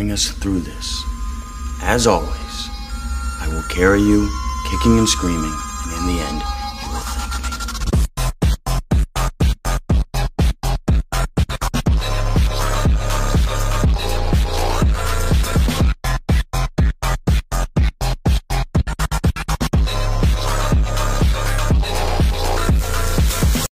bring us through this. As always, I will carry you, kicking and screaming, and in the end,